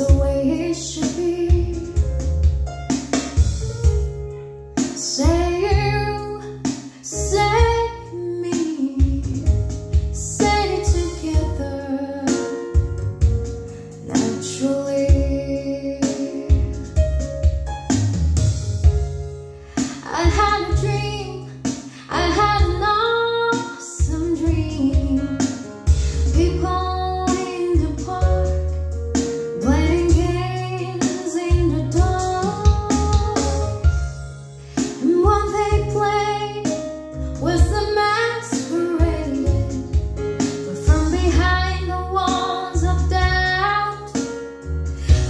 away.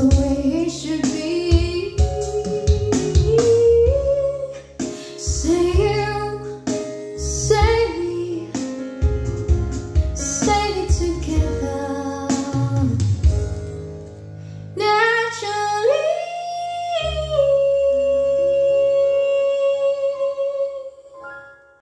the way it should be.